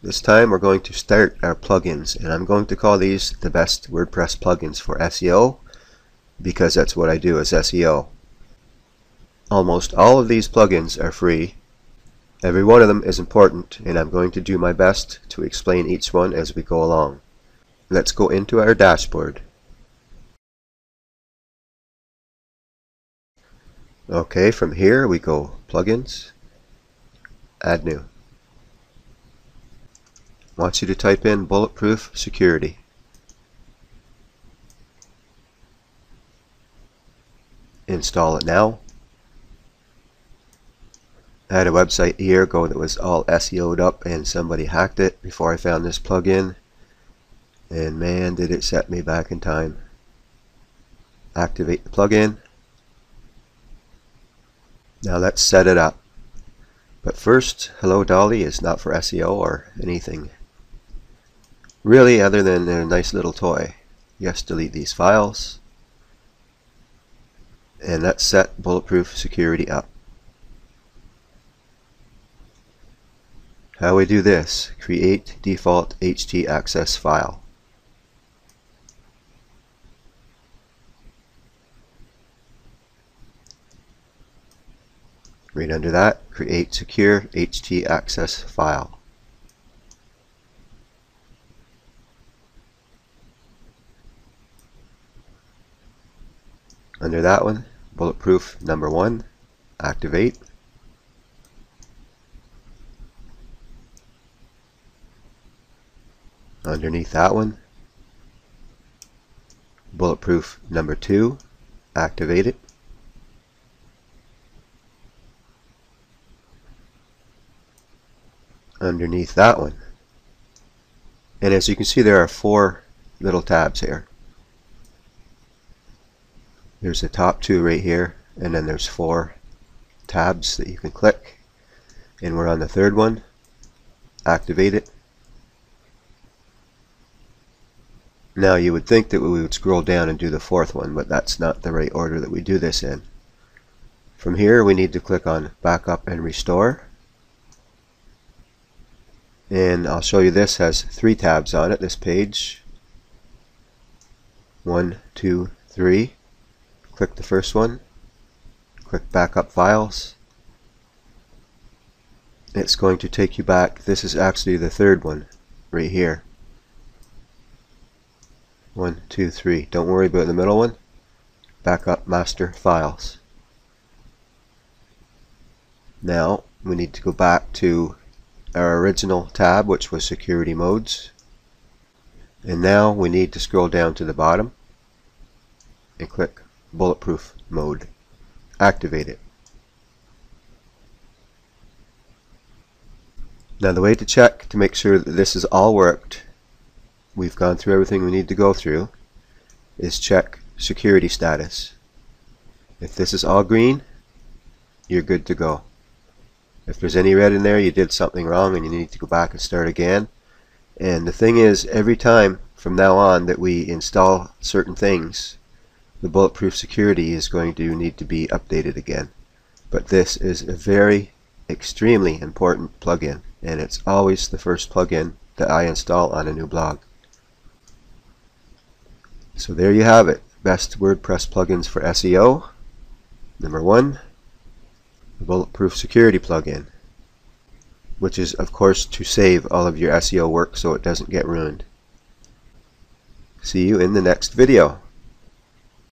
This time we're going to start our plugins and I'm going to call these the best WordPress plugins for SEO because that's what I do as SEO. Almost all of these plugins are free. Every one of them is important and I'm going to do my best to explain each one as we go along. Let's go into our dashboard. Okay, from here we go plugins, add new wants you to type in bulletproof security. Install it now. I had a website a year ago that was all SEO'd up and somebody hacked it before I found this plugin and man did it set me back in time. Activate the plugin. Now let's set it up. But first, Hello Dolly is not for SEO or anything really other than a nice little toy. Yes, delete these files. And let's set bulletproof security up. How we do this, create default htaccess file. Right under that, create secure htaccess file. Under that one, bulletproof number one, activate. Underneath that one, bulletproof number two, activate it. Underneath that one. And as you can see, there are four little tabs here. There's the top two right here, and then there's four tabs that you can click. And we're on the third one. Activate it. Now you would think that we would scroll down and do the fourth one, but that's not the right order that we do this in. From here we need to click on Backup and Restore. And I'll show you this has three tabs on it, this page. One, two, three click the first one, click Backup Files. It's going to take you back. This is actually the third one right here. One, two, three. Don't worry about the middle one. Backup Master Files. Now we need to go back to our original tab which was security modes and now we need to scroll down to the bottom and click bulletproof mode. Activate it. Now the way to check to make sure that this has all worked, we've gone through everything we need to go through, is check security status. If this is all green, you're good to go. If there's any red in there, you did something wrong and you need to go back and start again. And the thing is, every time from now on that we install certain things, the bulletproof security is going to need to be updated again. But this is a very extremely important plugin and it's always the first plugin that I install on a new blog. So there you have it. Best WordPress plugins for SEO. Number one, the Bulletproof Security plugin, which is of course to save all of your SEO work so it doesn't get ruined. See you in the next video.